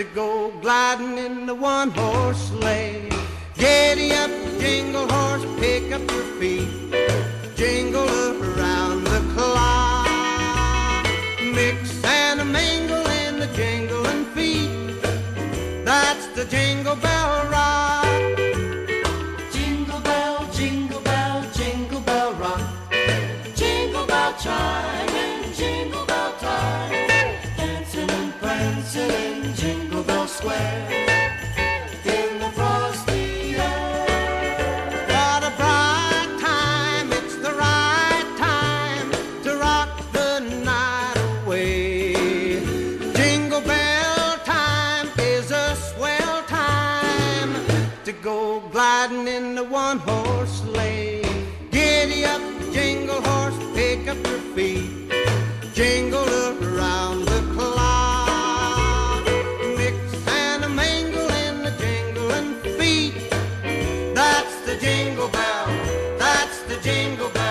To go gliding in the one horse sleigh. Giddy up, jingle horse, pick up your feet. Jingle around the clock. Mix and a mingle in the jingling feet. That's the jingle bell rock. Gliding in the one horse sleigh. Giddy up, jingle horse, pick up your feet. Jingle around the clock. Mix and a mingle in the jingling feet. That's the jingle bell. That's the jingle bell.